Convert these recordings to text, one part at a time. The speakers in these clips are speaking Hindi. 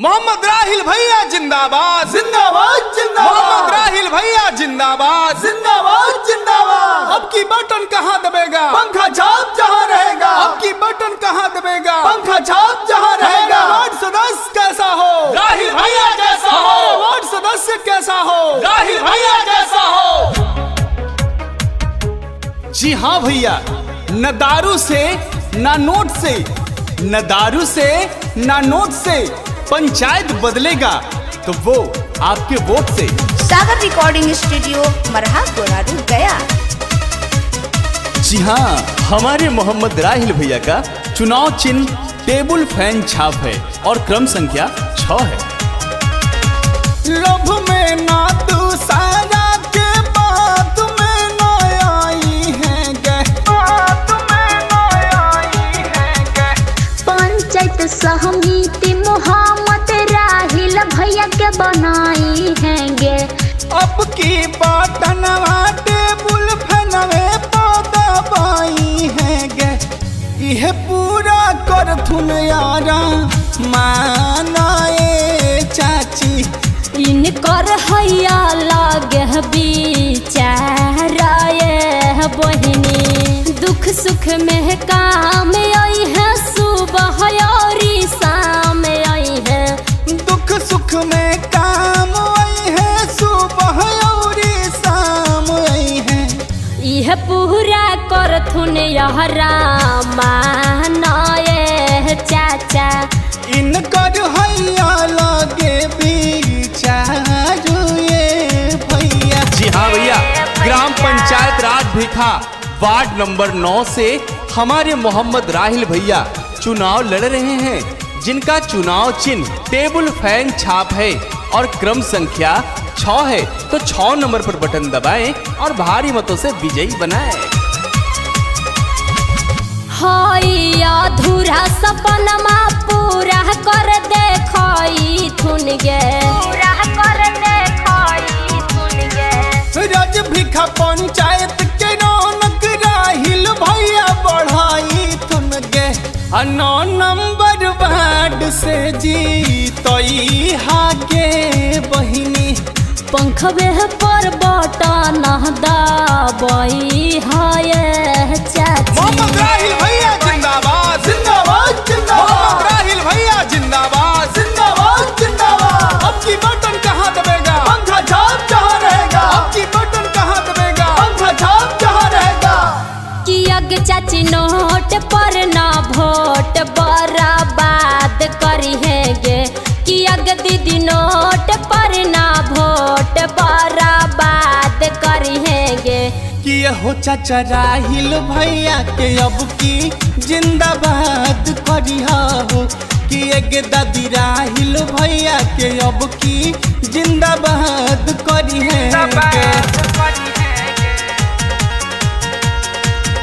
मोहम्मद राहिल भैया जिंदाबाद। जिंदाबाद जिंदाबाद। मोहम्मद राहिल भैया जिंदाबाद। जिंदाबाद जिंदाबाद। अब की बटन कहाँ दबेगा? पंखा छाप जहाँ रहेगा। अब की बटन कहाँ दबेगा? पंखा छाप जहाँ रहेगा। वार्ड सदस्य कैसा हो? राहिल भैया जैसा हो। वार्ड सदस्य कैसा हो? राहिल भैया जैसा हो। जी हाँ भैया न दारू से न नोट से। न दारू से न नोट से। पंचायत बदलेगा तो वो आपके वोट से। सागर रिकॉर्डिंग स्टूडियो मरहा गोरारू गया। जी हाँ हमारे मोहम्मद राहिल भैया का चुनाव चिन्ह टेबल फ़ैन छाप है और क्रम संख्या छ है। लोभ में ना तू सारा बनाई हैंगे। अब की बटन टेबल फैनवे पौधा पाई है गे यह पूरा कर थुन यारा मानाए चाची। इनकर हैया लागे बिचारा बहिनी। दुख सुख में काम आई है यहरा चाचा। इनकर हैया लगे भैया। जी हाँ भैया ग्राम पंचायत राज भिखा वार्ड नंबर नौ से हमारे मोहम्मद राहिल भैया चुनाव लड़ रहे हैं जिनका चुनाव चिन्ह टेबल फ़ैन छाप है और क्रम संख्या छ है तो छ नंबर पर बटन दबाएँ और भारी मतों से विजयी बनाएँ। हई अधूरा सपनमा पूरा कर देखई थुन गे। पूरा कर देखई थुन गे। रज भिखा पंचायत के रौनक राहिल भैया बढ़ाई तुम गे। नौ नंबर वार्ड से जीतई हागे बहिनी। पंखवे पर बटन दबई है चाची। हो चाचा राहिल भैया के अब की जिंदाबाद करिया हो? कि एक दादी राहिल भैया के अब की जिंदाबाद करी है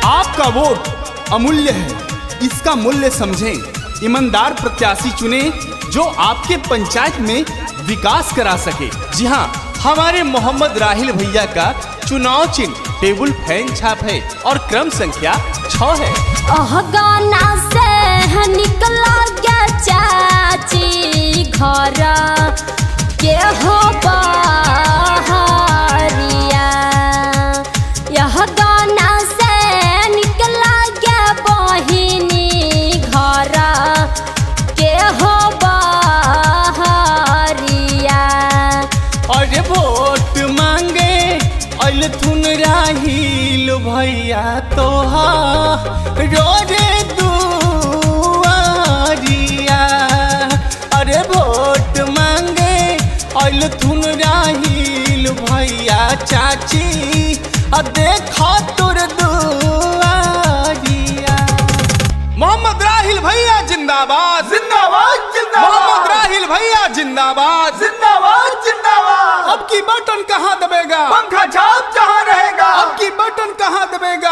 आपका वोट अमूल्य है। इसका मूल्य समझें। ईमानदार प्रत्याशी चुने जो आपके पंचायत में विकास करा सके। जी हाँ हमारे मोहम्मद राहिल भैया का चुनाव चिन्ह टेबल फ़ैन छाप है और क्रम संख्या छ है। ओह गाना से निकला गया थुन राहिल भैया तो रोरे दुआरिया अरे वोट मांगे अल थुन राहिल भैया चाची। आ देखा तोर दुआरिया। मोहम्मद राहिल भैया जिंदाबाद। जिंदाबाद जिंदाबाद। मोहम्मद राहिल भैया जिंदाबाद। जिंदाबाद जिंदाबाद। अब की बटन कहाँ दबेगा पंखा छाप जहाँ रहेगा। आपकी बटन कहाँ दबेगा?